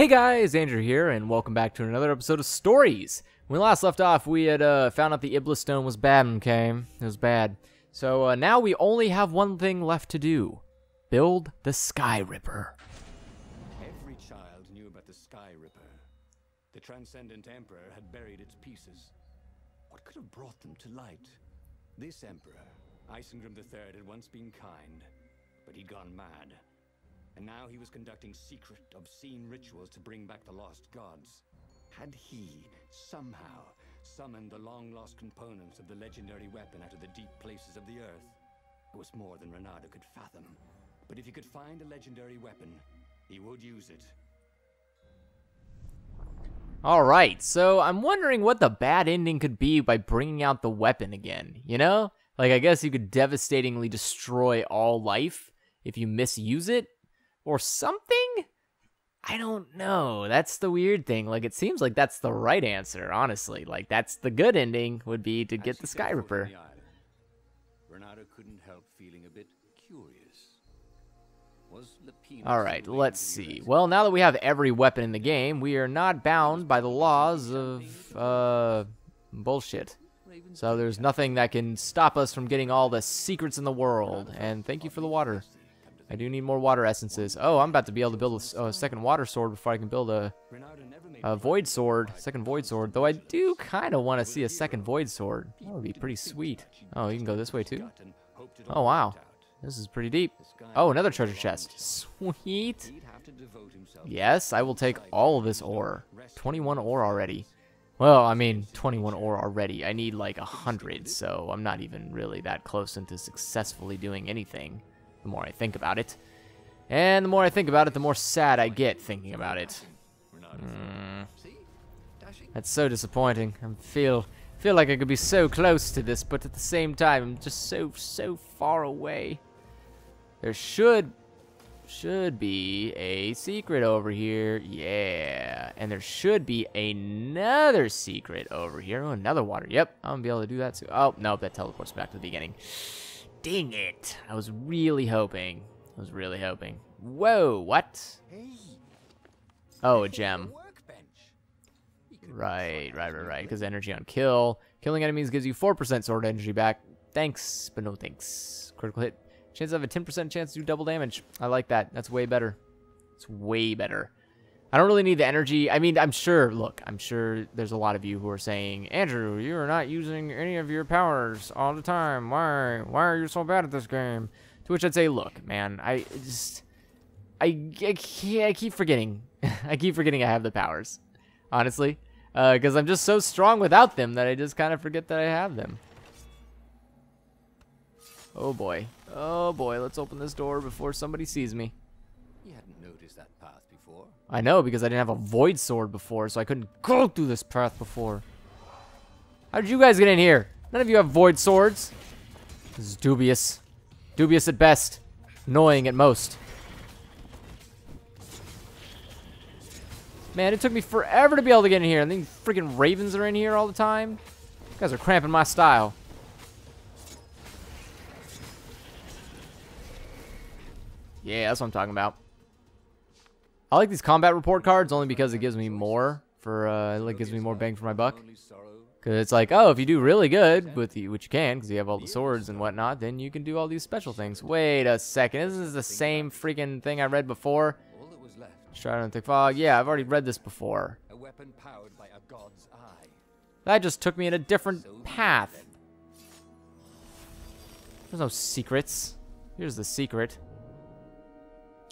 Hey guys, Andrew here, and welcome back to another episode of Stories. When we last left off, we had uh, found out the Iblis Stone was bad came. It was bad. So uh, now we only have one thing left to do. Build the Sky Ripper. Every child knew about the Sky Ripper. The Transcendent Emperor had buried its pieces. What could have brought them to light? This Emperor, Isengrim III, had once been kind, but he'd gone mad. And now he was conducting secret, obscene rituals to bring back the lost gods. Had he, somehow, summoned the long-lost components of the legendary weapon out of the deep places of the earth? It was more than Reynardo could fathom. But if he could find a legendary weapon, he would use it. Alright, so I'm wondering what the bad ending could be by bringing out the weapon again, you know? Like, I guess you could devastatingly destroy all life if you misuse it, or something? I don't know. That's the weird thing. Like, it seems like that's the right answer, honestly. Like, that's the good ending would be to get the he Sky set foot on Ripper. the island, couldn't help feeling a bit curious. Was All right, let's see. Well, now that we have every weapon in the game, we are not bound by the laws of, uh, bullshit. So there's nothing that can stop us from getting all the secrets in the world. And thank you for the water. I do need more water essences. Oh, I'm about to be able to build a second water sword before I can build a, a void sword, second void sword. Though I do kind of want to see a second void sword. That would be pretty sweet. Oh, you can go this way too? Oh, wow. This is pretty deep. Oh, another treasure chest. Sweet. Yes, I will take all of this ore. 21 ore already. Well, I mean, 21 ore already. I need like a 100, so I'm not even really that close into successfully doing anything, the more I think about it. And the more I think about it, the more sad I get thinking about it. Mm, that's so disappointing. I feel feel like I could be so close to this, but at the same time, I'm just so so far away. There should should be a secret over here. Yeah. And there should be another secret over here. Oh, another water. Yep. I'm going to be able to do that too. Oh, no, that teleports back to the beginning. Dang it. I was really hoping. I was really hoping. Whoa, what? Oh, a gem. the workbench. He could Right, right, right, right. Because energy on kill. Killing enemies gives you 4% sword energy back. Thanks, but no thanks. Critical hit. Chance of a 10% chance to do double damage. I like that. That's way better. It's way better. I don't really need the energy. I mean, I'm sure, look, I'm sure there's a lot of you who are saying, Andrew, you are not using any of your powers all the time. Why? Why are you so bad at this game? To which I'd say, look, man, I just, I, I, I keep forgetting. I keep forgetting I have the powers, honestly. Uh, because I'm just so strong without them that I just kind of forget that I have them. Oh boy. Oh boy, let's open this door before somebody sees me. He hadn't noticed that path. I know because I didn't have a void sword before, so I couldn't go through this path before. How did you guys get in here? None of you have void swords. This is dubious. Dubious at best. Annoying at most. Man, it took me forever to be able to get in here, and these freaking ravens are in here all the time. You guys are cramping my style. Yeah, that's what I'm talking about. I like these combat report cards only because it gives me more for uh, it like gives me more bang for my buck. Cause it's like, oh, if you do really good with the, which you can, because you have all the swords and whatnot, then you can do all these special things. Wait a second, this is the same freaking thing I read before. Shroud and thick fog. Yeah, I've already read this before. That just took me in a different path. There's no secrets. Here's the secret.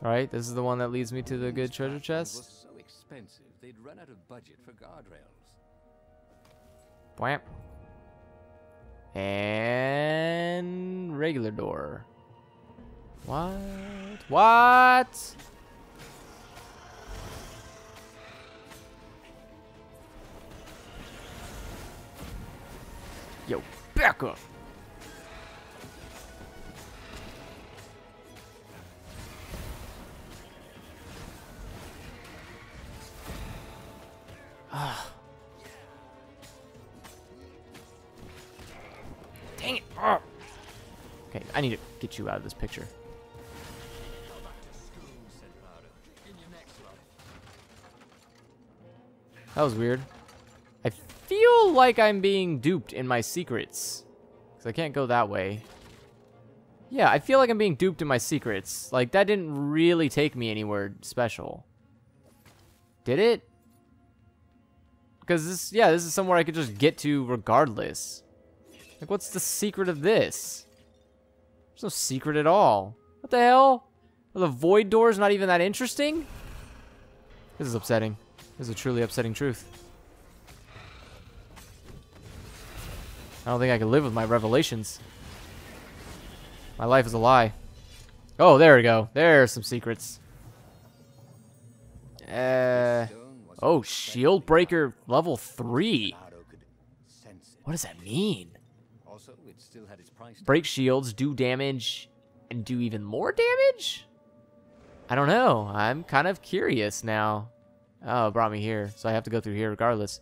All right, this is the one that leads me to the good treasure chest. so expensive, they'd run out of budget for guardrails. And regular door. What? What? Yo, back up. Dang it. Okay, I need to get you out of this picture. That was weird. I feel like I'm being duped in my secrets. Because I can't go that way. Yeah, I feel like I'm being duped in my secrets. Like, that didn't really take me anywhere special. Did it? Because this, yeah, this is somewhere I could just get to regardless. Like, what's the secret of this? There's no secret at all. What the hell? Are the void doors not even that interesting? This is upsetting. This is a truly upsetting truth. I don't think I can live with my revelations. My life is a lie. Oh, there we go. There are some secrets. Uh, oh, shield breaker level 3. What does that mean? Break shields, do damage, and do even more damage? I don't know. I'm kind of curious now. Oh, it brought me here, so I have to go through here regardless.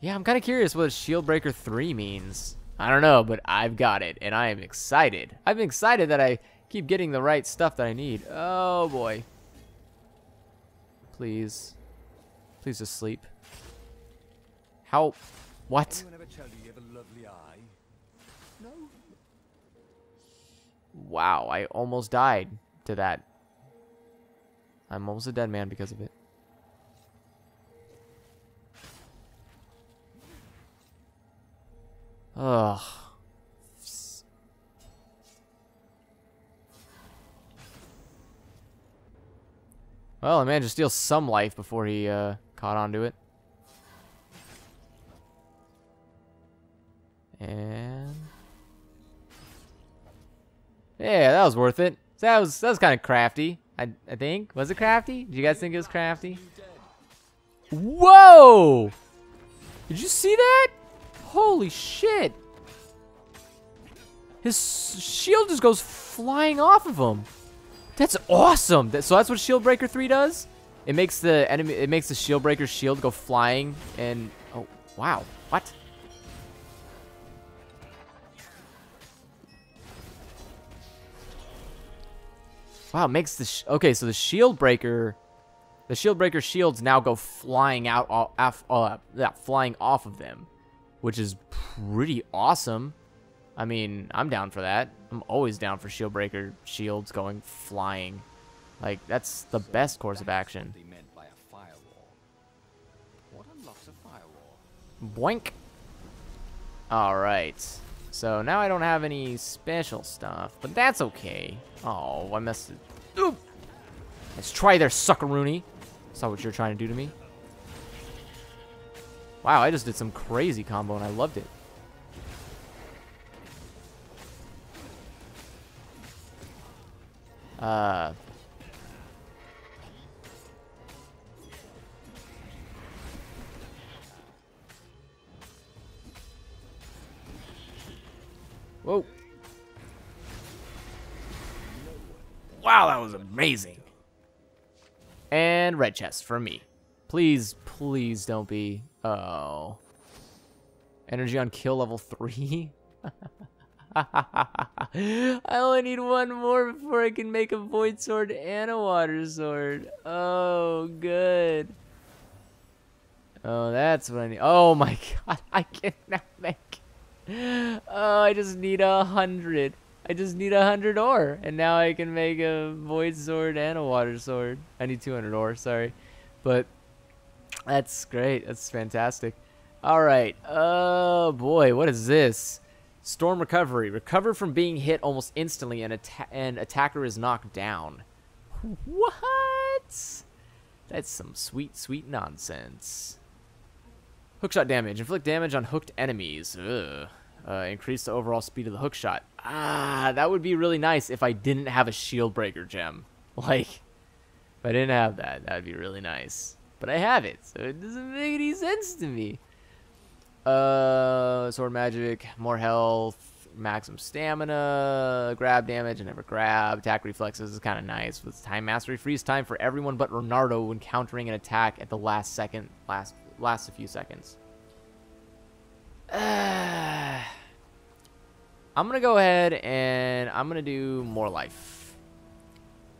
Yeah, I'm kind of curious what Shield Breaker 3 means. I don't know, but I've got it, and I am excited. I'm excited that I keep getting the right stuff that I need. Oh, boy. Please. Please just sleep. How? What? Ever tell you you have a lovely eye? No. Wow, I almost died to that. I'm almost a dead man because of it. Ugh. Well, I managed to steal some life before he uh, caught onto it. And yeah, that was worth it. So That was that was kind of crafty. I I think was it crafty? Did you guys think it was crafty? Whoa! Did you see that? Holy shit! His shield just goes flying off of him. That's awesome. That, so that's what Shield Breaker 3 does? It makes the enemy it makes the Shield Breaker shield go flying and oh wow. What? Wow, makes the okay. So the shield breaker, the shield breaker shields now go flying out, off, uh, yeah, flying off of them, which is pretty awesome. I mean, I'm down for that. I'm always down for shield breaker shields going flying. Like that's the best course of action. They meant by a firewall. What unlocks a firewall? Boink. All right. So now I don't have any special stuff, but that's okay. Oh, I messed it. Oop. Let's try there, suckaroony. Saw what you're trying to do to me. Wow, I just did some crazy combo and I loved it. Uh. Whoa. Wow, that was amazing. And red chest for me. Please, please don't be. Oh. Energy on kill level 3? I only need one more before I can make a void sword and a water sword. Oh, good. Oh, that's what I need. Oh my god, I cannot make. Oh, I just need a hundred. I just need a hundred ore, and now I can make a void sword and a water sword. I need 200 ore, sorry, but that's great. That's fantastic. All right. Oh boy, what is this? Storm recovery. Recover from being hit almost instantly and, atta and attacker is knocked down. What? That's some sweet, sweet nonsense. Hookshot damage. Inflict damage on hooked enemies. Ugh. Uh, increase the overall speed of the hookshot. Ah, that would be really nice if I didn't have a shield breaker gem. Like, if I didn't have that, that would be really nice. But I have it, so it doesn't make any sense to me. Uh, sword magic, more health, maximum stamina, grab damage, I never grab. Attack reflexes is kind of nice. With time mastery, freeze time for everyone but Reynardo when countering an attack at the last second, last lasts a few seconds. I'm gonna go ahead and I'm gonna do more life,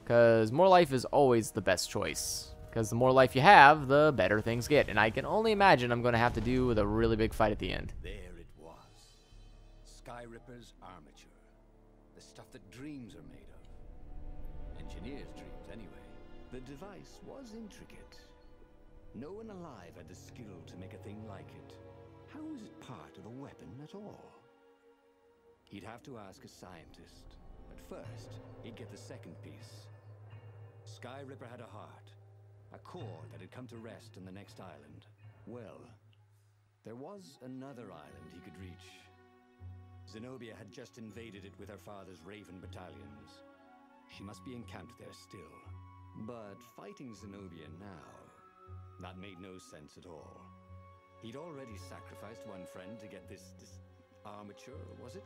cause more life is always the best choice Because the more life you have, the better things get. And I can only imagine I'm going to have to do with a really big fight at the end. There it was. Skyripper's armature. The stuff that dreams are made of. Engineers' dreams, anyway. The device was intricate. No one alive had the skill to make a thing like it. How is it part of a weapon at all? He'd have to ask a scientist. But first, he'd get the second piece. Skyripper had a heart. A core that had come to rest on the next island. Well, there was another island he could reach. Zenobia had just invaded it with her father's Raven battalions. She must be encamped there still. But fighting Zenobia now, that made no sense at all. He'd already sacrificed one friend to get this, this armature, was it?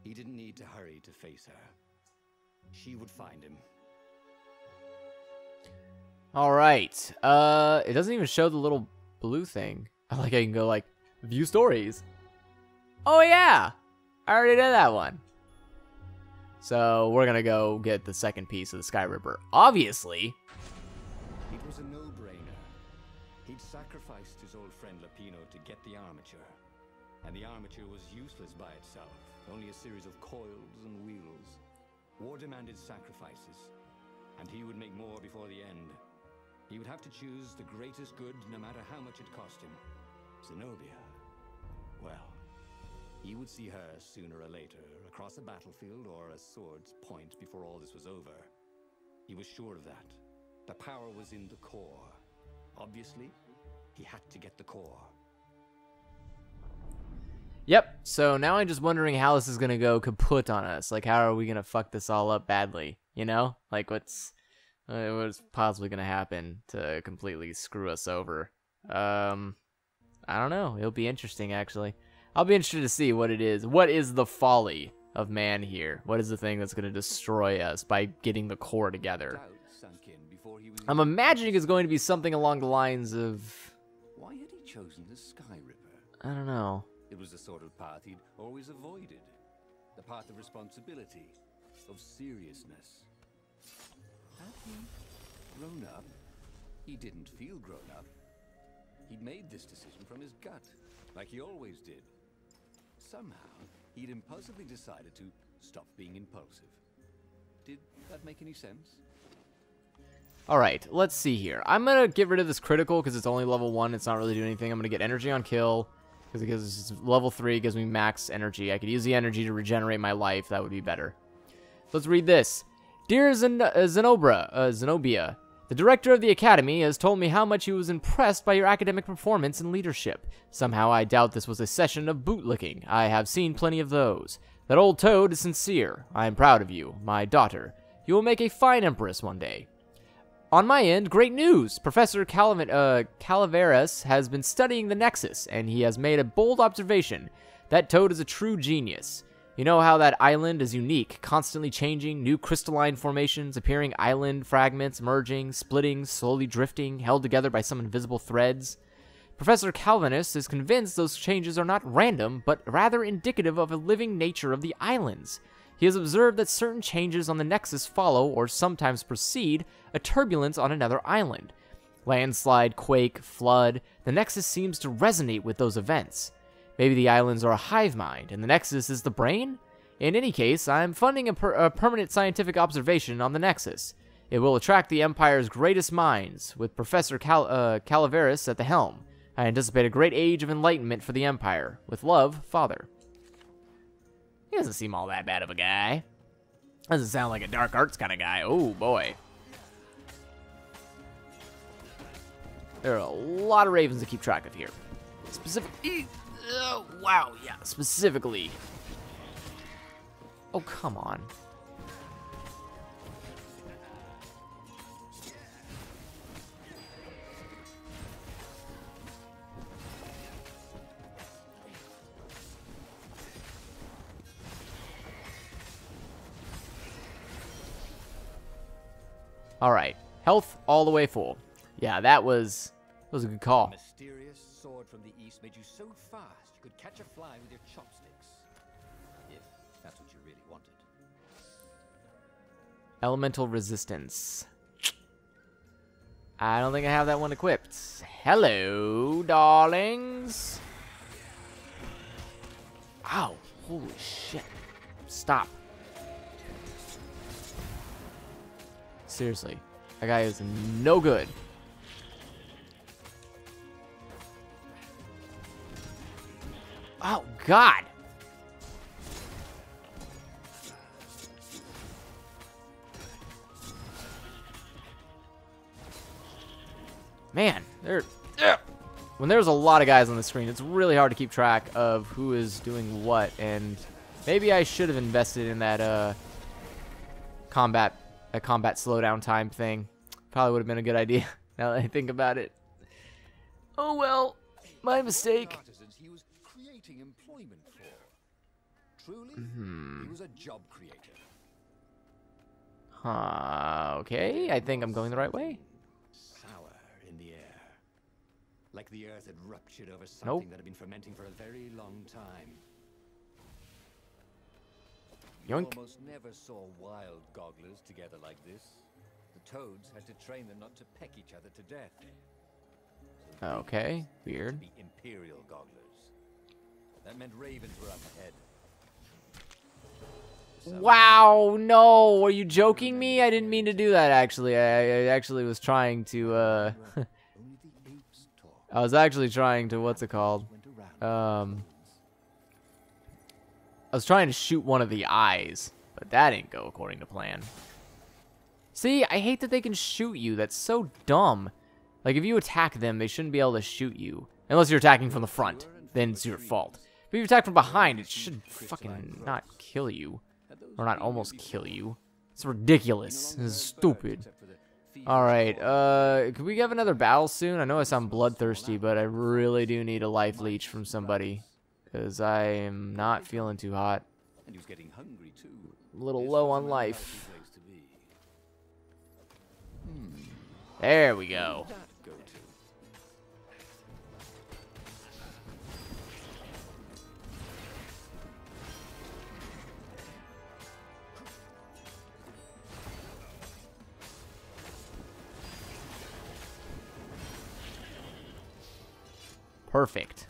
He didn't need to hurry to face her. She would find him. All right. Uh, it doesn't even show the little blue thing. I like I can go like view stories. Oh yeah, I already did that one. So we're gonna go get the second piece of the Sky Ripper. Obviously. It was a no-brainer. He'd old friend Lapino to get the armature. And the armature was useless by itself, only a series of coils and wheels. War demanded sacrifices, and he would make more before the end. He would have to choose the greatest good no matter how much it cost him. Zenobia. Well, he would see her sooner or later, across a battlefield or a sword's point before all this was over. He was sure of that. The power was in the core. Obviously, he had to get the core. Yep. So now I'm just wondering how this is gonna go kaput on us. Like, how are we gonna fuck this all up badly? You know, like what's uh, what's possibly gonna happen to completely screw us over? Um, I don't know. It'll be interesting, actually. I'll be interested to see what it is. What is the folly of man here? What is the thing that's gonna destroy us by getting the core together? Doubt sunk in before he was I'm imagining it's going to be something along the lines of Why had he chosen the Sky Ripper? I don't know. It was the sort of path he'd always avoided. The path of responsibility, of seriousness. Had he grown up? He didn't feel grown up. He'd made this decision from his gut, like he always did. Somehow, he'd impulsively decided to stop being impulsive. Did that make any sense? All right, let's see here. I'm gonna get rid of this critical because it's only level one. It's not really doing anything. I'm gonna get energy on kill because it gives level three gives me max energy. I could use the energy to regenerate my life. That would be better. Let's read this. Dear Zen- uh, Zenobra, uh, Zenobia, the director of the academy has told me how much he was impressed by your academic performance and leadership. Somehow I doubt this was a session of bootlicking. I have seen plenty of those. That old toad is sincere. I am proud of you, my daughter. You will make a fine empress one day. On my end, great news! Professor uh, Calaveras has been studying the Nexus, and he has made a bold observation. That toad is a true genius. You know how that island is unique, constantly changing, new crystalline formations, appearing island fragments, merging, splitting, slowly drifting, held together by some invisible threads? Professor Calvinus is convinced those changes are not random, but rather indicative of a living nature of the islands. He has observed that certain changes on the Nexus follow, or sometimes precede, a turbulence on another island. Landslide, quake, flood, the Nexus seems to resonate with those events. Maybe the islands are a hive mind, and the Nexus is the brain? In any case, I'm funding a, per- a permanent scientific observation on the Nexus. It will attract the Empire's greatest minds, with Professor Cal- uh, Calaveras at the helm. I anticipate a great age of enlightenment for the Empire. With love, Father. He doesn't seem all that bad of a guy. Doesn't sound like a dark arts kind of guy. Oh, boy. There are a lot of ravens to keep track of here. Specifically, oh, wow, yeah, specifically. Oh, come on. All right, health all the way full. Yeah, that was that was a good call. Mysterious sword from the east made you so fast you could catch a fly with your chopsticks. If that's what you really wanted. Elemental resistance. I don't think I have that one equipped. Hello, darlings. Ow. Holy shit. Stop. Seriously. That guy is no good. Oh, God. Man, there. When there's a lot of guys on the screen, it's really hard to keep track of who is doing what, and maybe I should have invested in that uh, combat, a combat slowdown time thing. Probably would have been a good idea now that I think about it. Oh well, my mistake. He was creating employment for. Truly, Hmm. he was a job creator. Huh, okay, I think I'm going the right way. Sour in the air. Like the earth had ruptured over something Nope. that had been fermenting for a very long time. Yoink. Almost never saw wild gogglers together like this. The toads had to train them not to peck each other to death. So Okay, weird. be imperial gogglers. That meant ravens were up ahead. Wow, no, are you joking me? I didn't mean to do that actually. I, I actually was trying to, uh, Only the apes talk. I was actually trying to, what's it called? Um, I was trying to shoot one of the eyes, but that didn't go according to plan. See, I hate that they can shoot you. That's so dumb. Like, if you attack them, they shouldn't be able to shoot you. Unless you're attacking from the front. Then it's your fault. But if you attack from behind, it should fucking not kill you. Or not almost kill you. It's ridiculous. Is stupid. Alright, uh, can we have another battle soon? I know I sound bloodthirsty, but I really do need a life leech from somebody. Because I am not feeling too hot. And he was getting hungry too. A little low on life. unlikely place to be. Hmm. There we go. go? Perfect.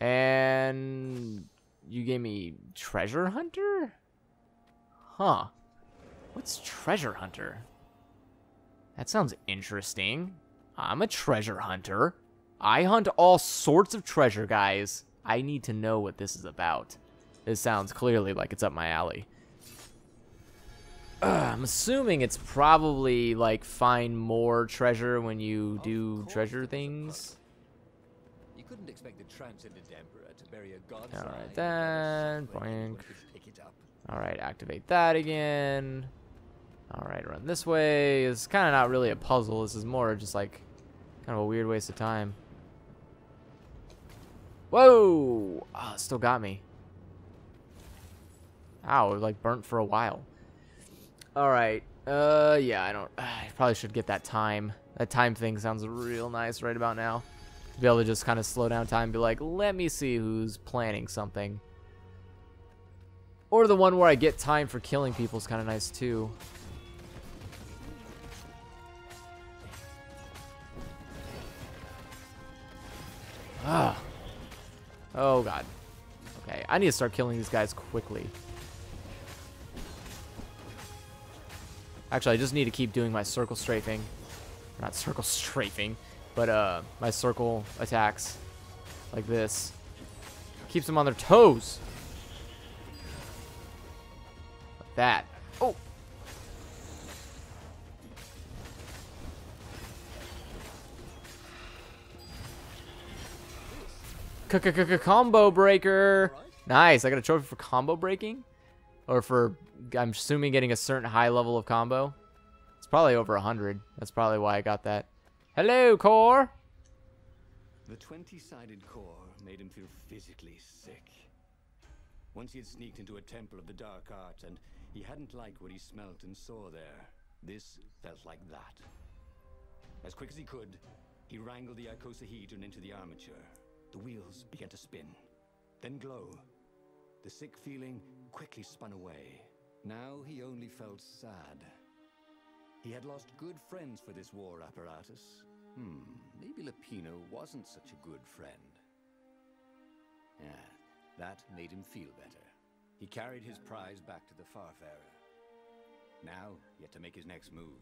And you gave me treasure hunter? Huh. What's treasure hunter? That sounds interesting. I'm a treasure hunter. I hunt all sorts of treasure, guys. I need to know what this is about. This sounds clearly like it's up my alley. Ugh, I'm assuming it's probably like find more treasure when you do treasure things. Couldn't expect the transcendent emperor to bury a god's All right, then, without a site where anyone boink. pick it up. All right, activate that again. All right, run this way. It's kind of not really a puzzle. This is more just like kind of a weird waste of time. Whoa! Oh, still got me. Ow, it like burnt for a while. All right. Uh, yeah, I don't. I probably should get that time. That time thing sounds real nice right about now. To be able to just kind of slow down time, and be like, let me see who's planning something. Or the one where I get time for killing people is kind of nice too. Ah. Oh god. Okay, I need to start killing these guys quickly. Actually, I just need to keep doing my circle strafing. Not circle strafing, but uh, my circle attacks. Like this. Keeps them on their toes. Like that. Oh! Combo breaker. Nice. I got a trophy for combo breaking, or for I'm assuming getting a certain high level of combo. It's probably over a hundred. That's probably why I got that. Hello, core. The 20-sided core made him feel physically sick. Once he had sneaked into a temple of the dark arts and he hadn't liked what he smelt and saw there. This felt like that. As quick as he could, he wrangled the icosahedron into the armature. The wheels began to spin, then glow. The sick feeling quickly spun away. Now he only felt sad. He had lost good friends for this war apparatus. Hmm, maybe Lapino wasn't such a good friend. Yeah, that made him feel better. He carried his prize back to the Farfarer. Now, he had to make his next move.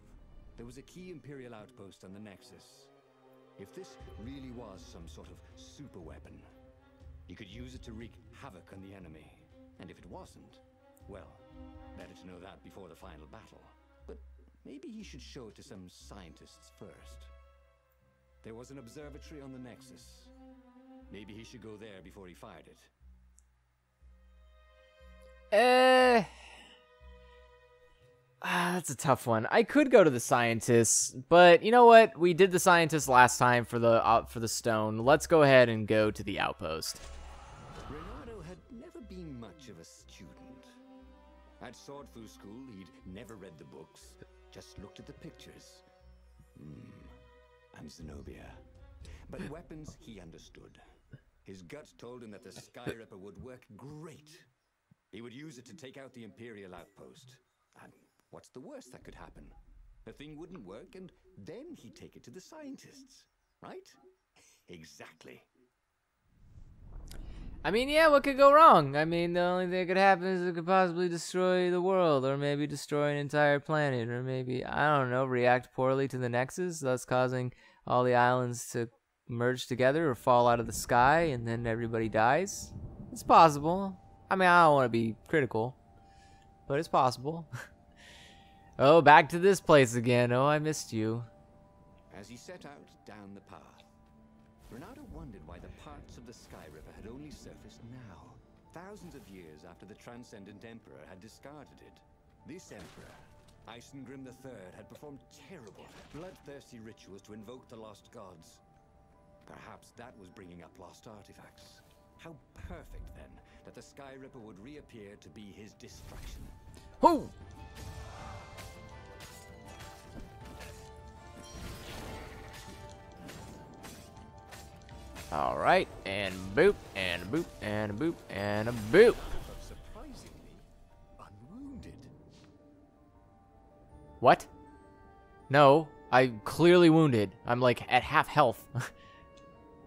There was a key Imperial outpost on the Nexus. If this really was some sort of super weapon, he could use it to wreak havoc on the enemy. And if it wasn't, well, better to know that before the final battle. But maybe he should show it to some scientists first. There was an observatory on the Nexus. Maybe he should go there before he fired it. Eh. Ah, that's a tough one. I could go to the scientists, but you know what? We did the scientists last time for the uh, for the stone. Let's go ahead and go to the outpost. Reynardo had never been much of a student. At Swordfu school, he'd never read the books, just looked at the pictures. Hmm, and Zenobia. But weapons he understood. His gut told him that the Sky Ripper would work great. He would use it to take out the Imperial outpost. And what's the worst that could happen? The thing wouldn't work, and then he'd take it to the scientists. Right? Exactly. I mean, yeah, what could go wrong? I mean, the only thing that could happen is it could possibly destroy the world, or maybe destroy an entire planet, or maybe, I don't know, react poorly to the Nexus, thus causing all the islands to merge together or fall out of the sky, and then everybody dies. It's possible. I mean, I don't want to be critical, but it's possible. oh, back to this place again. Oh, I missed you. As he set out down the path, Reynardo wondered why the parts of the Sky Ripper had only surfaced now, thousands of years after the Transcendent Emperor had discarded it. This Emperor, Isengrim III, had performed terrible, bloodthirsty rituals to invoke the lost gods. Perhaps that was bringing up lost artifacts. How perfect, then, that the Sky Ripper would reappear to be his destruction. Whoo! All right, and boop, and boop, and a boop, and a boop. What? No, I'm clearly wounded. I'm like at half health. what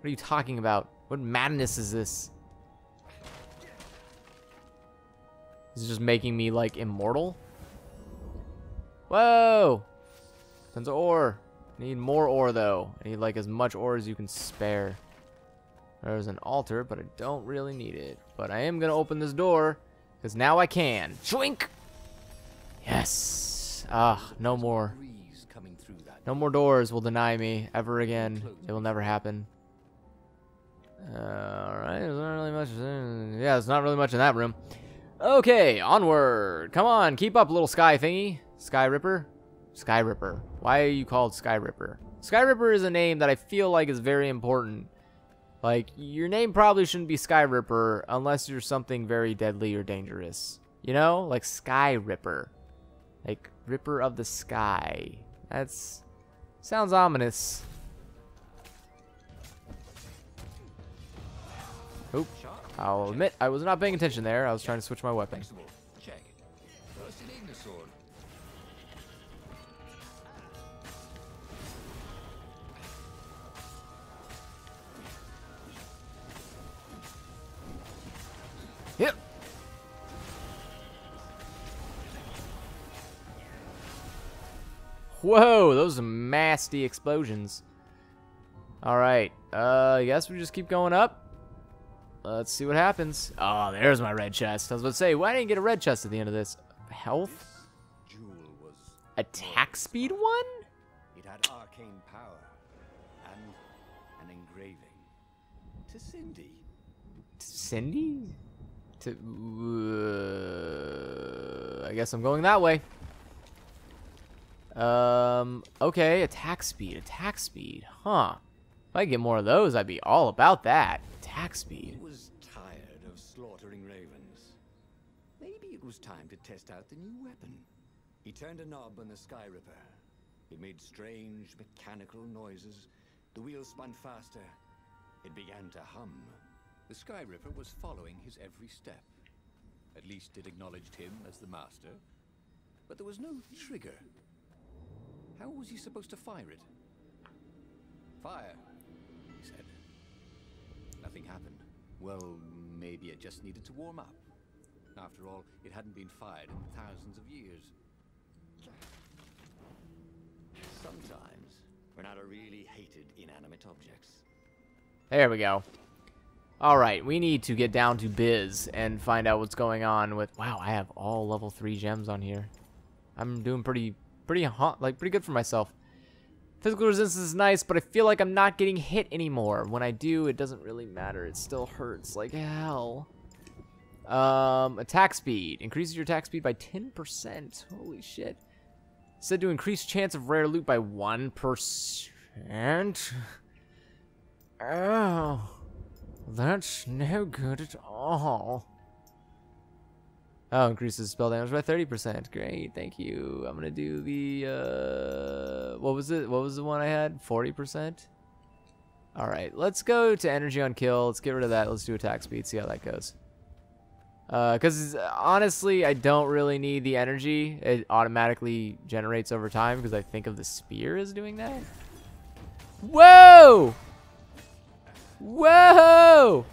are you talking about? What madness is this? This Is just making me like immortal? Whoa! Tons of ore. Need more ore though. I need like as much ore as you can spare. There's an altar, but I don't really need it. But I am gonna open this door, because now I can. Schwink! Yes! Ah, no more. No more doors will deny me ever again. It will never happen. Alright, there's not really much. Yeah, there's not really much in that room. Okay, onward. Come on, keep up, little sky thingy. Sky Ripper? Sky Ripper. Why are you called Sky Ripper? Sky Ripper is a name that I feel like is very important. Like, your name probably shouldn't be Sky Ripper unless you're something very deadly or dangerous. You know? Like Sky Ripper. Like, Ripper of the Sky. That's... Sounds ominous. Oop. I'll admit, I was not paying attention there. I was trying to switch my weapon. Whoa, those are nasty explosions. Alright, uh, I guess we just keep going up. Let's see what happens. Oh, there's my red chest. I was about to say, why didn't I get a red chest at the end of this? Health? Jewel was. Attack speed one? It had arcane power and an engraving. To Cindy. To Cindy? To, uh, I guess I'm going that way. Um, okay, attack speed, attack speed, huh. If I get more of those, I'd be all about that. Attack speed. He was tired of slaughtering ravens. Maybe it was time to test out the new weapon. He turned a knob on the Sky Ripper. It made strange mechanical noises. The wheels spun faster. It began to hum. The Sky Ripper was following his every step. At least it acknowledged him as the master. But there was no trigger. How was he supposed to fire it? Fire, he said. Nothing happened. Well, maybe it just needed to warm up. After all, it hadn't been fired in thousands of years. Sometimes, Reynardo really hated inanimate objects. There we go. All right, we need to get down to Biz and find out what's going on with. Wow, I have all level three gems on here. I'm doing pretty, pretty hot, like pretty good for myself. Physical resistance is nice, but I feel like I'm not getting hit anymore. When I do, it doesn't really matter. It still hurts like hell. Um, attack speed increases your attack speed by 10%. Holy shit! Said to increase chance of rare loot by one percent. Oh. That's no good at all. Oh, increases spell damage by 30%. Great, thank you. I'm gonna do the, uh, what was it? What was the one I had? 40%? Alright, let's go to energy on kill. Let's get rid of that. Let's do attack speed, see how that goes. Because uh, honestly, I don't really need the energy. It automatically generates over time because I think of the spear as doing that. Whoa! Whoa!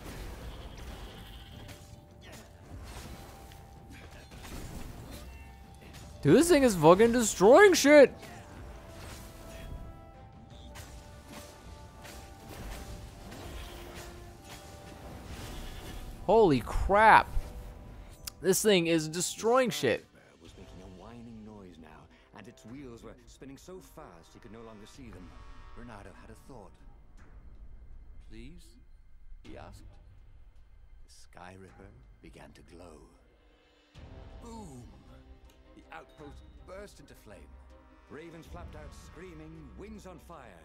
Dude, this thing is fucking destroying shit! Holy crap. This thing is destroying shit. Was making a whining noise now, and its wheels were spinning so fast he could no longer see them. Reynardo had a thought. Please? he asked. The Sky Ripper began to glow. Boom! Outpost burst into flame. Ravens flapped out screaming, wings on fire.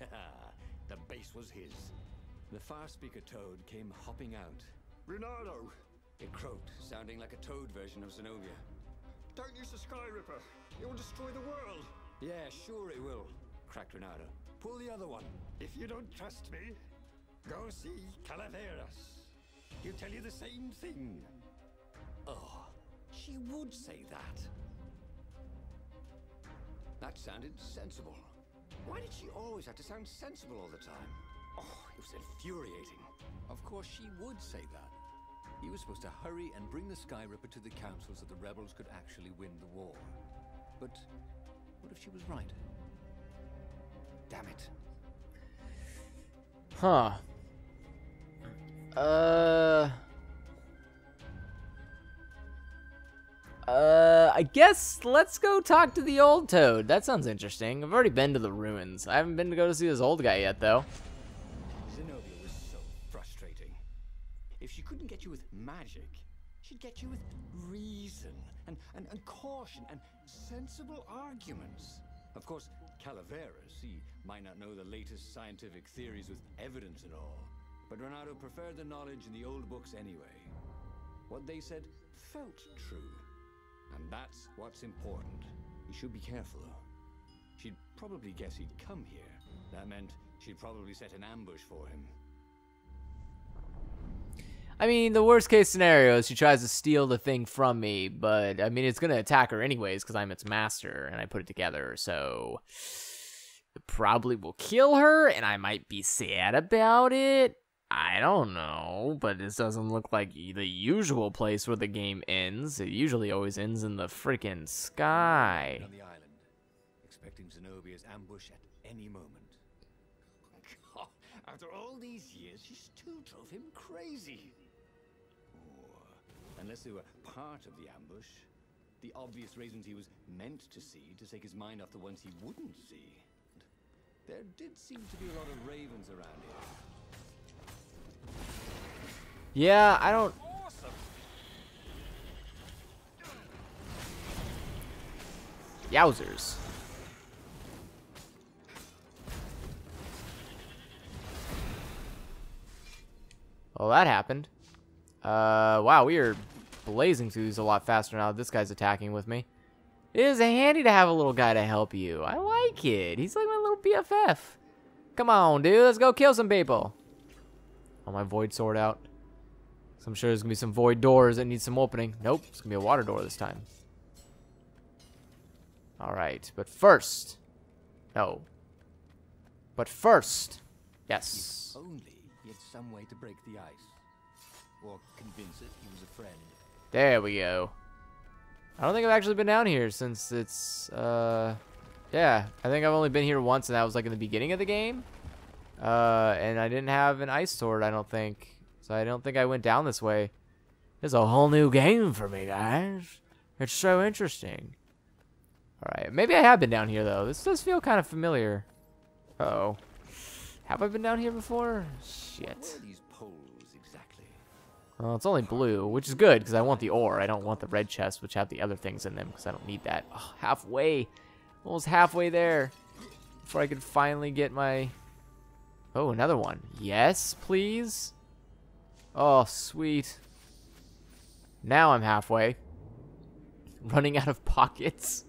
the base was his. The far speaker toad came hopping out. Reynardo! It croaked, sounding like a toad version of Zenobia. Don't use the Sky Ripper! It will destroy the world! Yeah, sure it will, cracked Reynardo. Pull the other one. If you don't trust me, go see Calaveras. He'll tell you the same thing. Oh, she would say that. That sounded sensible. Why did she always have to sound sensible all the time? Oh, it was infuriating. Of course, she would say that. He was supposed to hurry and bring the Sky Ripper to the council so the rebels could actually win the war. But what if she was right? Damn it. Huh. Uh. Uh, I guess let's go talk to the old toad. That sounds interesting. I've already been to the ruins. I haven't been to go to see this old guy yet, though. Zenobia was so frustrating. If she couldn't get you with magic, she'd get you with reason and, and, and caution and sensible arguments. Of course, Calaveras, he might not know the latest scientific theories with evidence and all, but Reynardo preferred the knowledge in the old books anyway. What they said felt true, and that's what's important. You should be careful. She'd probably guess he'd come here. That meant she'd probably set an ambush for him. I mean, the worst case scenario is she tries to steal the thing from me, but I mean, it's gonna attack her anyways because I'm its master and I put it together, so it probably will kill her, and I might be sad about it. I don't know, but this doesn't look like the usual place where the game ends. It usually always ends in the freaking sky. On the island, expecting Zenobia's ambush at any moment. God, after all these years, she still drove him crazy. Oh, unless they were part of the ambush. The obvious reasons he was meant to see to take his mind off the ones he wouldn't see. There did seem to be a lot of ravens around here. Yeah, I don't. Yowzers. Well, that happened. Uh, wow, we are blazing through these a lot faster now that this guy's attacking with me. It is handy to have a little guy to help you. I like it. He's like my little BFF. Come on, dude. Let's go kill some people. Oh, my void sword out. So I'm sure there's going to be some void doors that need some opening. Nope, it's going to be a water door this time. All right, but first, No. But first, yes. Only he had some way to break the ice. Or convince it he was a friend. There we go. I don't think I've actually been down here since it's, uh, yeah. I think I've only been here once, and that was like in the beginning of the game. Uh, and I didn't have an ice sword, I don't think. So I don't think I went down this way. It's a whole new game for me, guys. It's so interesting. Alright, maybe I have been down here, though. This does feel kind of familiar. Uh oh Have I been down here before? Shit. Where are these poles exactly? Well, it's only blue, which is good, because I want the ore. I don't want the red chests, which have the other things in them, because I don't need that. Oh, halfway. Almost halfway there. Before I could finally get my... Oh, another one. Yes, please? Oh, sweet. Now I'm halfway. Running out of pockets.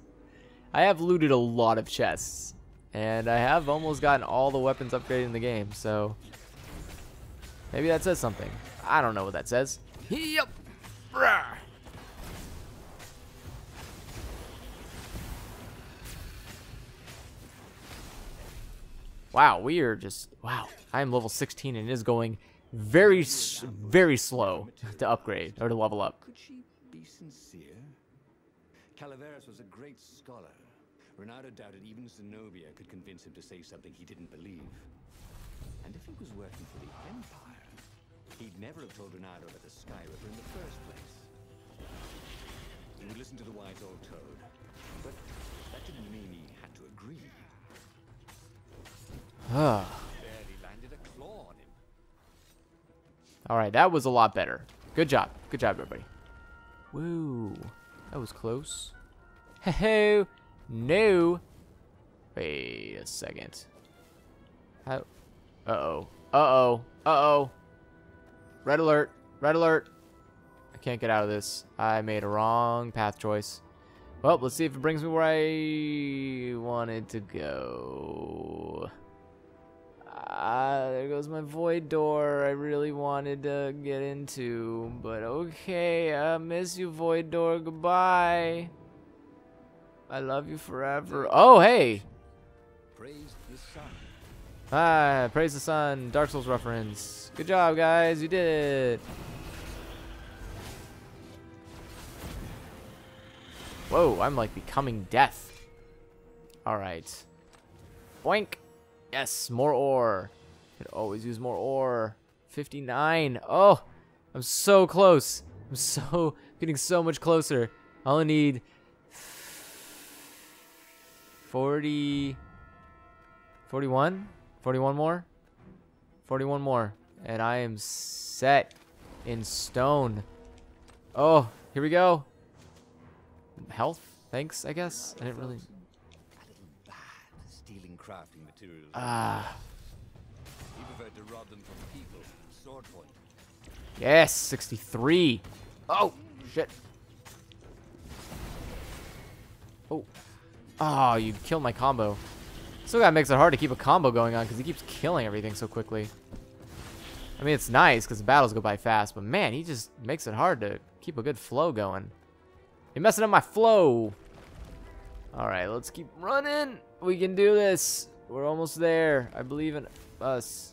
I have looted a lot of chests. And I have almost gotten all the weapons upgraded in the game, so... Maybe that says something. I don't know what that says. Yep. Wow, we are just wow. I am level 16 and it is going very very slow to upgrade or to level up. Could she be sincere? Calaveras was a great scholar. Reynardo doubted even Zenobia could convince him to say something he didn't believe. And if he was working for the Empire, he'd never have told Reynardo about the Sky Ripper in the first place. He would listen to the wise old toad, but that didn't mean he had to agree. Ah. Barely landed a claw on him. All right, that was a lot better. Good job. Good job, everybody. Woo. That was close. Hey, no. Wait a second. How? Uh-oh. Uh-oh. Uh-oh. Red alert. Red alert. I can't get out of this. I made a wrong path choice. Well, let's see if it brings me where I wanted to go. Goes my void door I really wanted to get into. But okay, I miss you, void door. Goodbye. I love you forever. Oh, hey. Praised the sun. Ah, praise the sun. Dark Souls reference. Good job, guys. You did it. Whoa, I'm like becoming death. All right. Boink. Yes, more ore. Could always use more ore. 59. Oh, I'm so close. I'm so getting so much closer. I only need 40 41 41 more 41 more and I am set in stone. Oh, here we go. Health? Thanks, I guess. I didn't really A little bad stealing crafting materials. Ah. Yes, 63. Oh, shit. Oh. Oh, you killed my combo. Still gotta makes it hard to keep a combo going on because he keeps killing everything so quickly. I mean, it's nice because the battles go by fast, but man, he just makes it hard to keep a good flow going. You're messing up my flow. All right, let's keep running. We can do this. We're almost there. I believe in us.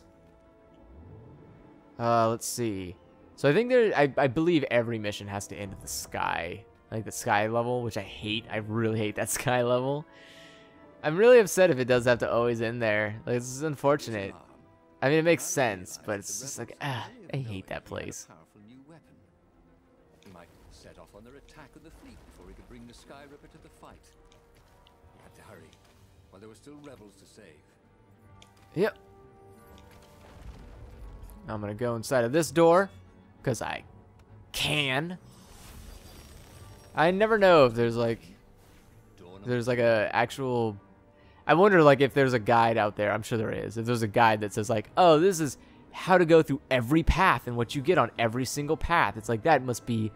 Uh, let's see. So I think there, I, I believe every mission has to end at the sky, like the sky level, which I hate. I really hate that sky level. I'm really upset if it does have to always end there. Like, this is unfortunate. I mean, it makes sense, but it's just like, ah, I hate that place. Powerful new weapon. He might set off on their attack on the fleet before he could bring the Sky Ripper to the fight. He had to hurry, while there were still rebels to save. Yep. I'm gonna go inside of this door, because I can. I never know if there's like, if there's like a actual. I wonder like if there's a guide out there. I'm sure there is. If there's a guide that says like, oh, this is how to go through every path and what you get on every single path. It's like that must be,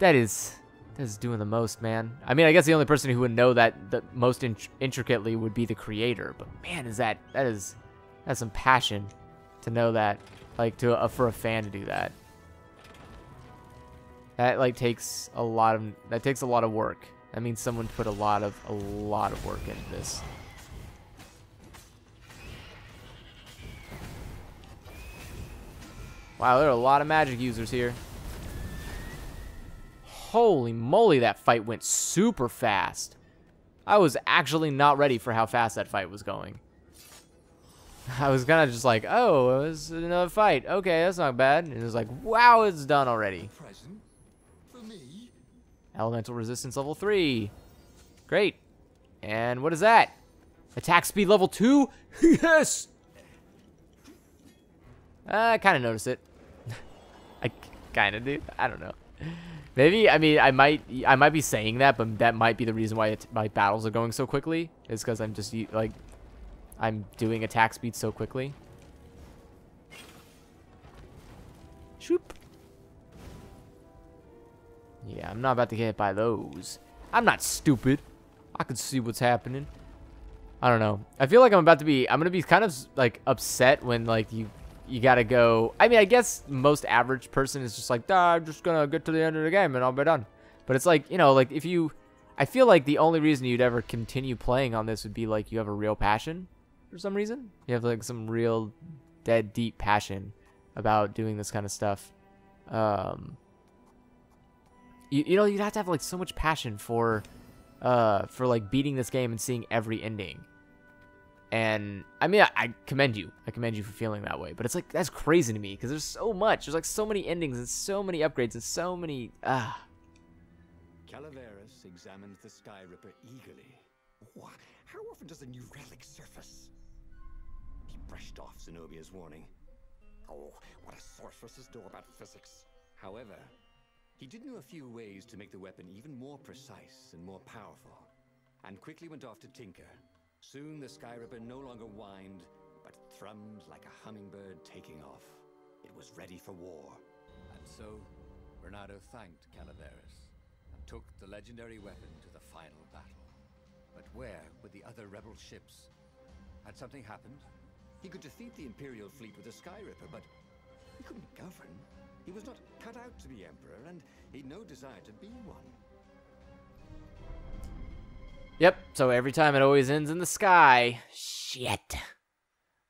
that is, that is doing the most, man. I mean, I guess the only person who would know that the most in- intricately would be the creator. But man, is that that is that's some passion to know that, like, to uh, for a fan to do that. That, like, takes a lot of... That takes a lot of work. That means someone put a lot of... A lot of work into this. Wow, there are a lot of magic users here. Holy moly, that fight went super fast. I was actually not ready for how fast that fight was going. I was kind of just like, oh, it was another fight. Okay, that's not bad. And it was like, wow, it's done already. Elemental resistance level 3. Great. And what is that? Attack speed level 2? yes! Uh, I kind of noticed it. I kind of do. I don't know. Maybe I mean I might I might be saying that, but that might be the reason why it, my battles are going so quickly. Is because I'm just like I'm doing attack speed so quickly. Shoop. Yeah, I'm not about to get hit by those. I'm not stupid. I can see what's happening. I don't know. I feel like I'm about to be, I'm going to be kind of like upset when like you, you got to go. I mean, I guess most average person is just like, I'm just going to get to the end of the game and I'll be done. But it's like, you know, like if you, I feel like the only reason you'd ever continue playing on this would be like you have a real passion for some reason. You have like some real dead deep passion about doing this kind of stuff. Um, you, you know, you'd have to have like so much passion for, uh, for like beating this game and seeing every ending. And I mean, I, I, commend you. I commend you for feeling that way. But it's like that's crazy to me because there's so much. There's like so many endings and so many upgrades and so many. Ah. Calaveras examines the Sky Ripper eagerly. How often does a new relic surface? He brushed off Zenobia's warning. Oh, what a sorceress know about physics. However, he did know a few ways to make the weapon even more precise and more powerful, and quickly went off to tinker. Soon the Sky Ripper no longer whined, but thrummed like a hummingbird taking off. It was ready for war. And so, Reynardo thanked Calaveras and took the legendary weapon to the final battle. Where were the other rebel ships? Had something happened? He could defeat the Imperial fleet with a Sky Ripper, but he couldn't govern. He was not cut out to be Emperor, and he'd no desire to be one. Yep, so every time it always ends in the sky. Shit.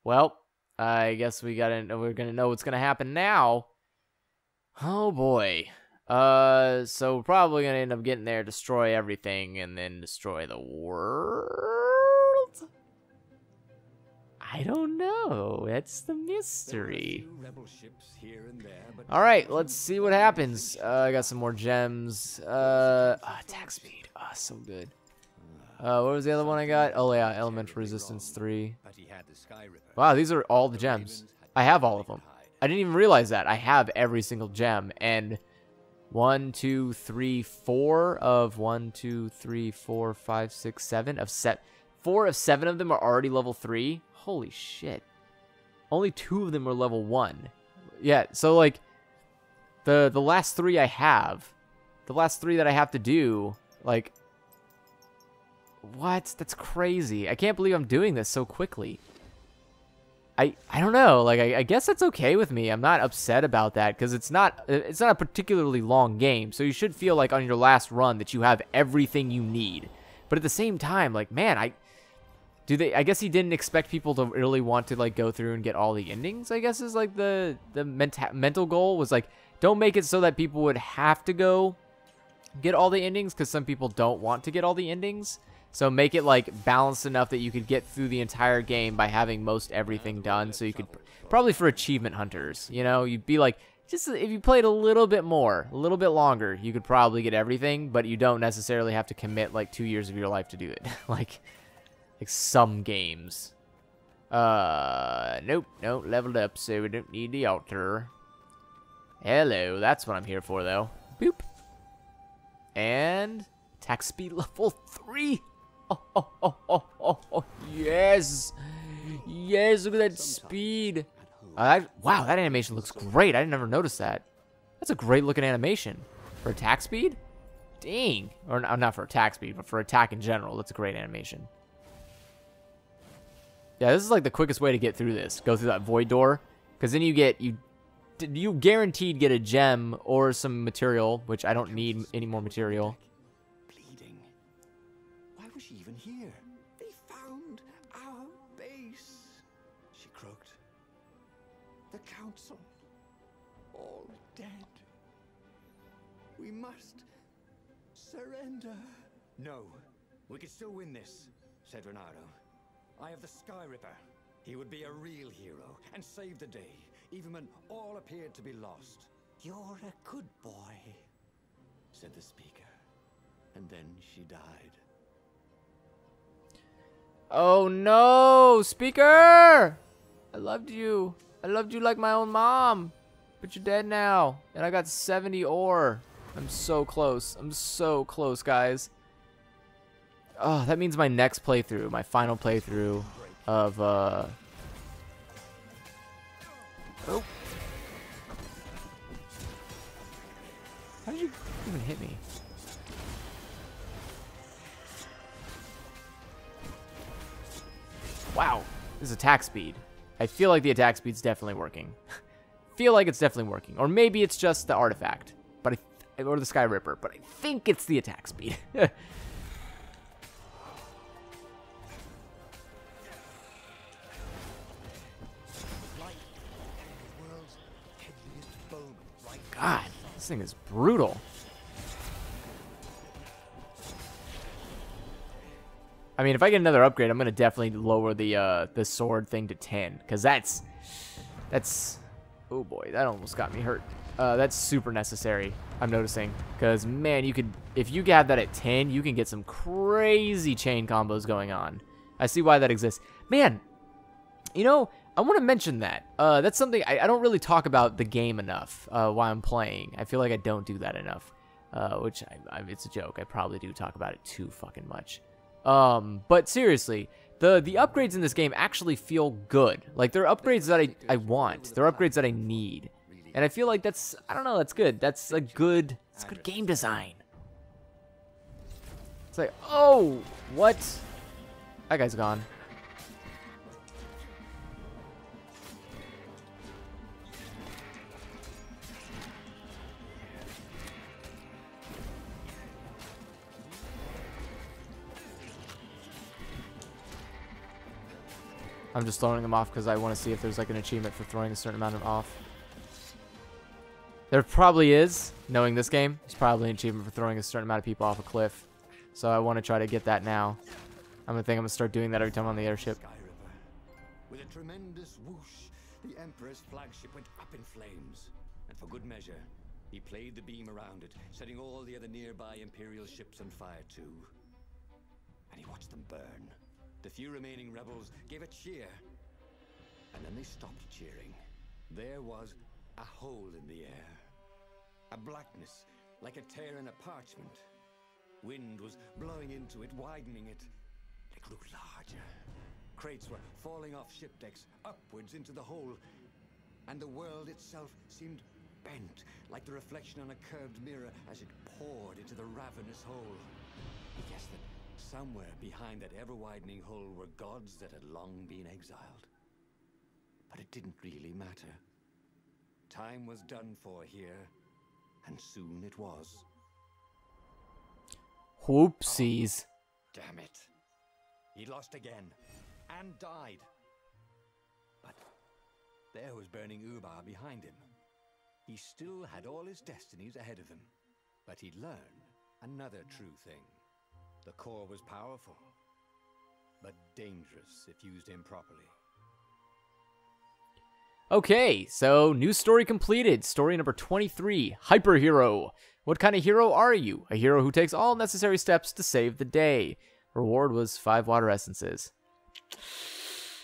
Well, I guess we gotta we're gonna know what's gonna happen now. Oh boy. Uh so we're probably gonna end up getting there, destroy everything, and then destroy the world. I don't know. That's the mystery. All right, let's see what happens. Uh, I got some more gems. Uh, oh, attack speed. Oh, so good. Uh, what was the other one I got? Oh yeah, elemental resistance three. Wow, these are all the gems. I have all of them. I didn't even realize that. I have every single gem. And one, two, three, four of one, two, three, four, five, six, seven of set. Four of seven of them are already level three. Holy shit. Only two of them are level one. Yeah, so like the the last three I have, the last three that I have to do, like what? That's crazy. I can't believe I'm doing this so quickly. I I don't know. Like I, I guess that's okay with me. I'm not upset about that because it's not uh, it's not a particularly long game. So you should feel like on your last run that you have everything you need. But at the same time, like man, I do they I guess he didn't expect people to really want to like go through and get all the endings. I guess is like the the menta- mental goal was like don't make it so that people would have to go get all the endings because some people don't want to get all the endings. So make it like balanced enough that you could get through the entire game by having most everything done. So you could probably for achievement hunters, you know, you'd be like just if you played a little bit more, a little bit longer, you could probably get everything, but you don't necessarily have to commit like 2 years of your life to do it. like like some games. Uh, nope, nope, leveled up, so we don't need the altar. Hello, that's what I'm here for, though. Boop. And attack speed level 3. Oh, oh, oh, oh, yes. Yes, look at that speed. Uh, wow, that animation looks great. I didn't ever notice that. That's a great looking animation. For attack speed? Dang. Or not for attack speed, but for attack in general. That's a great animation. Yeah, this is like the quickest way to get through this. Go through that void door. Because then you get, you you guaranteed get a gem or some material, which I don't need any more material. All dead. We must surrender. No, we could still win this, said Reynardo. I have the Sky Ripper. He would be a real hero and save the day, even when all appeared to be lost. You're a good boy, said the speaker. And then she died. Oh no, speaker! I loved you. I loved you like my own mom. But you're dead now. And I got 70 ore. I'm so close. I'm so close, guys. Oh, that means my next playthrough, my final playthrough of, uh... Oh. How did you even hit me? Wow, this is attack speed. I feel like the attack speed's definitely working. feel like it's definitely working. Or maybe it's just the artifact. But I or the Sky Ripper, but I think it's the attack speed. God, this thing is brutal. I mean, if I get another upgrade, I'm gonna definitely lower the uh, the sword thing to 10, because that's that's oh boy, that almost got me hurt. Uh, that's super necessary. I'm noticing, because man, you could if you have that at 10, you can get some crazy chain combos going on. I see why that exists. Man, you know, I want to mention that. Uh, that's something I, I, don't really talk about the game enough uh, while I'm playing. I feel like I don't do that enough, uh, which I, I, it's a joke. I probably do talk about it too fucking much. Um, but seriously, the the upgrades in this game actually feel good. Like they're upgrades that I, I want. They're upgrades that I need. And I feel like that's I don't know, that's good. That's a good it's good game design. It's like, oh, what? That guy's gone. I'm just throwing them off because I want to see if there's like an achievement for throwing a certain amount of off. There probably is, knowing this game. There's probably an achievement for throwing a certain amount of people off a cliff. So I want to try to get that now. I'm gonna think I'm gonna start doing that every time I'm on the airship. With a tremendous whoosh, the Emperor's flagship went up in flames. And for good measure, he played the beam around it, setting all the other nearby Imperial ships on fire too. And he watched them burn. The few remaining rebels gave a cheer. And then they stopped cheering. There was a hole in the air. A blackness, like a tear in a parchment. Wind was blowing into it, widening it. It grew larger. Crates were falling off ship decks, upwards into the hole. And the world itself seemed bent, like the reflection on a curved mirror as it poured into the ravenous hole. He guessed that Somewhere behind that ever-widening hole were gods that had long been exiled. But it didn't really matter. Time was done for here, and soon it was. Whoopsies. Oh, damn it. He lost again, and died. But there was burning Ubar behind him. He still had all his destinies ahead of him. But he'd learn another true thing. The core was powerful, but dangerous if used improperly. Okay, so new story completed. Story number 23 Hyper Hero. What kind of hero are you? A hero who takes all necessary steps to save the day. Reward was five water essences.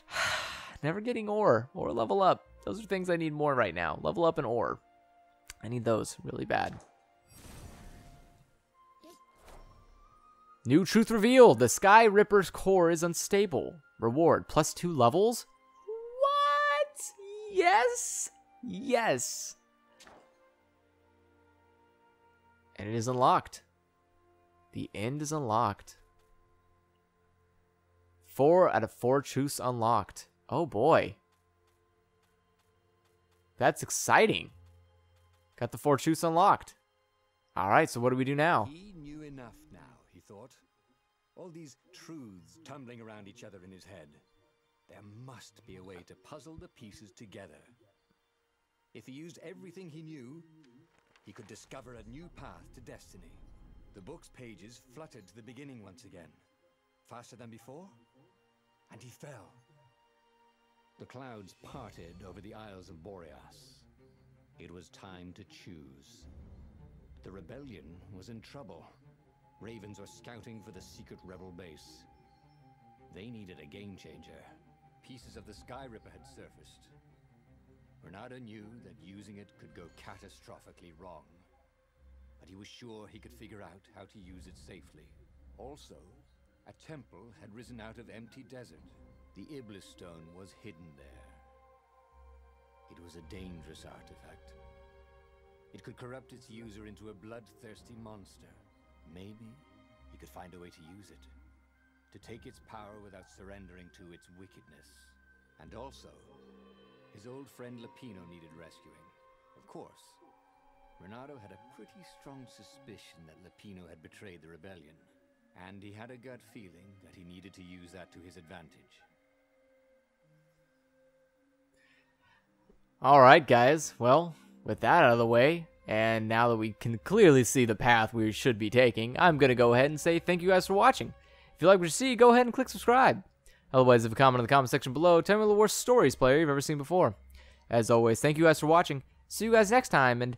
Never getting ore or level up. Those are things I need more right now. Level up and ore. I need those really bad. New truth revealed. The Sky Ripper's core is unstable. Reward plus two levels? What? Yes? Yes. And it is unlocked. The end is unlocked. Four out of four truths unlocked. Oh boy. That's exciting. Got the four truths unlocked. All right, so what do we do now? He knew enough thought. All these truths tumbling around each other in his head. There must be a way to puzzle the pieces together. If he used everything he knew, he could discover a new path to destiny. The book's pages fluttered to the beginning once again. Faster than before? And he fell. The clouds parted over the Isles of Boreas. It was time to choose. The rebellion was in trouble. Ravens were scouting for the secret rebel base. They needed a game changer. Pieces of the Sky Ripper had surfaced. Reynardo knew that using it could go catastrophically wrong. But he was sure he could figure out how to use it safely. Also, a temple had risen out of empty desert. The Iblis stone was hidden there. It was a dangerous artifact. It could corrupt its user into a bloodthirsty monster. Maybe he could find a way to use it. To take its power without surrendering to its wickedness. And also, his old friend Lapino needed rescuing. Of course, Reynardo had a pretty strong suspicion that Lapino had betrayed the rebellion. And he had a gut feeling that he needed to use that to his advantage. All right, guys. Well, with that out of the way, and now that we can clearly see the path we should be taking, I'm going to go ahead and say thank you guys for watching. If you like what you see, go ahead and click subscribe. Otherwise, leave a comment in the comment section below. Tell me the worst stories player you've ever seen before. As always, thank you guys for watching. See you guys next time, and